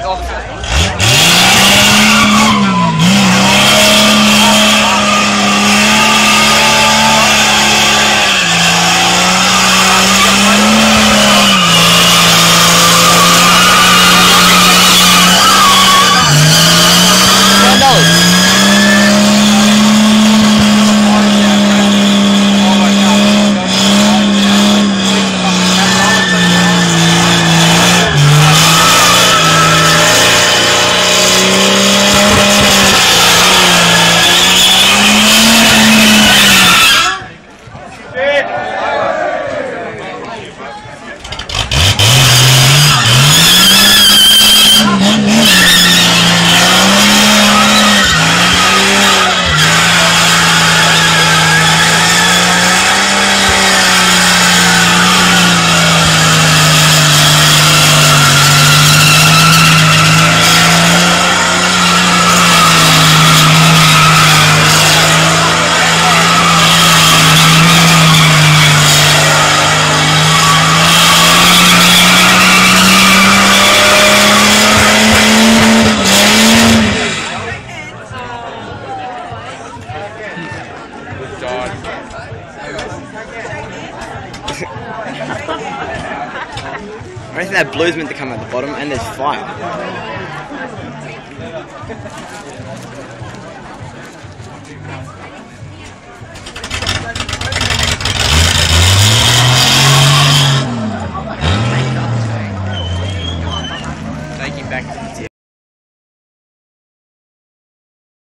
half I reckon that blue's meant to come out the bottom, and there's fire.